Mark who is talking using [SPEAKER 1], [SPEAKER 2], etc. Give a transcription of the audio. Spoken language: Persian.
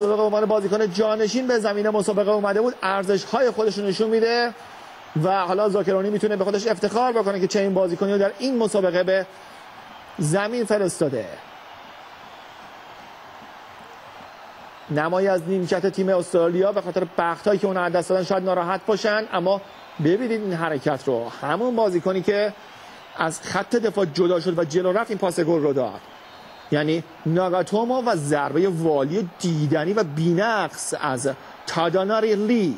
[SPEAKER 1] به عنوان بازیکن جانشین به زمین مسابقه اومده بود. ارزش های خودش نشون میده و حالا زاکرونی می‌تونه به خودش افتخار بکنه که چه این بازیکنی رو در این مسابقه به زمین فرستاده. نمایی از نیمکت تیم استرالیا به خاطر بخت هایی که اون دست دادن شاید ناراحت باشن اما ببینید این حرکت رو. همون بازیکنی که از خط دفاع جدا شد و جلو رفت این پاس گل رو داد. یعنی ناگاتوما و ضربه والی دیدنی و بینقص از تاداناری لی.